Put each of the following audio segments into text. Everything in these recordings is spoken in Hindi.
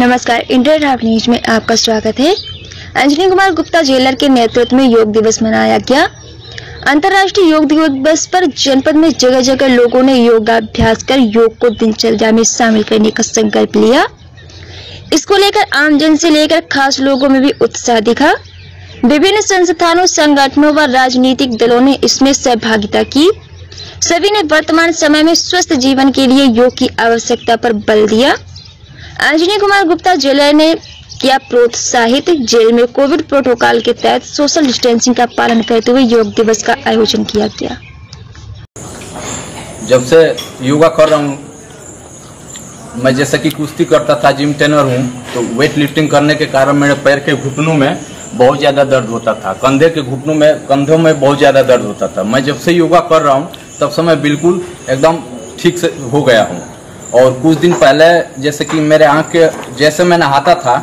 नमस्कार इंडिया न्यूज़ में आपका स्वागत है। अंजनी कुमार गुप्ता जेलर के नेतृत्व में योग दिवस मनाया गया। अंतर्राष्ट्रीय योग दिवस पर जनपद में जगह जगह लोगों ने योगाभ्यास कर योग को दिनचर्या में शामिल करने का संकल्प लिया। इसको लेकर आमजन से लेकर खास लोगों में भी उत्साह दिखा। विभिन्न संस्थानों, संगठनों व राजनीतिक दलों ने इसमें सहभागिता की। सभी ने वर्तमान समय में स्वस्थ जीवन के लिए योग की आवश्यकता पर बल दिया। अंजनी कुमार गुप्ता जेलर ने किया प्रोत्साहित जेल में कोविड प्रोटोकॉल के तहत सोशल डिस्टेंसिंग का पालन करते हुए योग दिवस का आयोजन किया गया। जब से योगा कर रहा हूँ, मैं जैसे कि कुश्ती करता था जिम ट्रेनर हूँ तो वेट लिफ्टिंग करने के कारण मेरे पैर के घुटनों में बहुत ज़्यादा दर्द होता था। कंधे के घुटनों में, कंधों में बहुत ज़्यादा दर्द होता था। मैं जब से योगा कर रहा हूँ, तब से मैं बिल्कुल एकदम ठीक से हो गया हूँ। और कुछ दिन पहले जैसे कि मेरे आँख जैसे मैं नहाता था,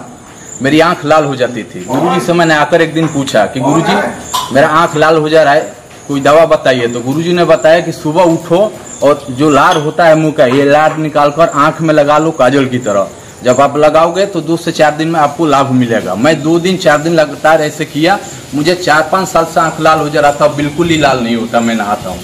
मेरी आँख लाल हो जाती थी। गुरुजी से मैंने आकर एक दिन पूछा कि गुरुजी, मेरा आँख लाल हो जा रहा है, कोई दवा बताइए। तो गुरुजी ने बताया कि सुबह उठो और जो लार होता है मुँह का, ये लार निकाल कर आँख में लगा लो काजल की तरह। जब आप लगाओगे तो दो से चार दिन में आपको लाभ मिलेगा। मैं दो दिन, चार दिन लगातार ऐसे किया। मुझे चार पाँच साल से आँख लाल हो जा रहा था, बिल्कुल ही लाल नहीं होता, मैं नहाता हूँ।